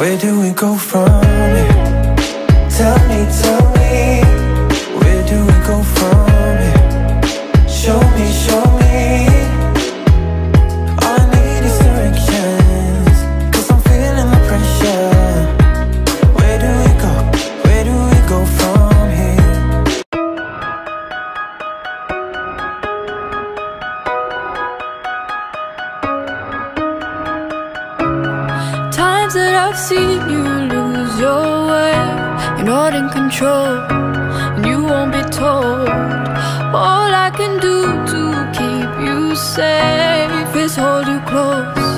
Where do we go from here? Tell me, tell me Times that I've seen you lose your way, you're not in control, and you won't be told. All I can do to keep you safe is hold you close,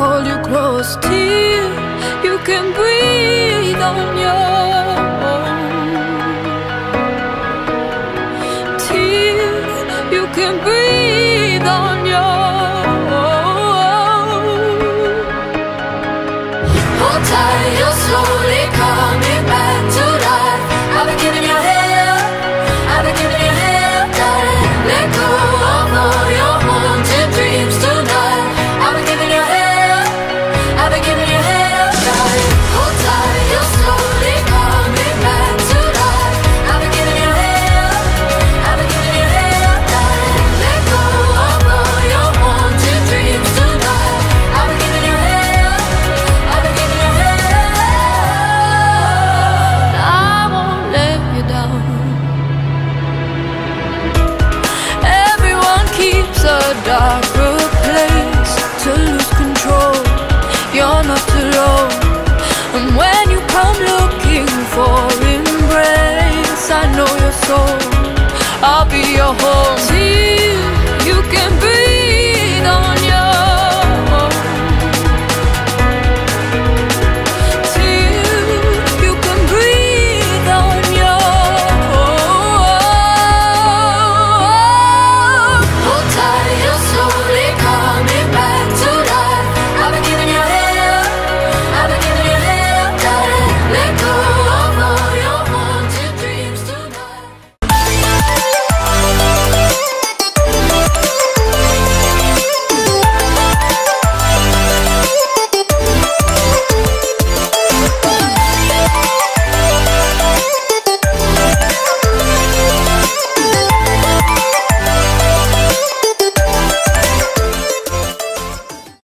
hold you close till you can breathe on your own. Till you can breathe on your own. It's a darker place to lose control. You're not alone. And when you come looking for embrace, I know your soul. I'll be your home. See, you can breathe on.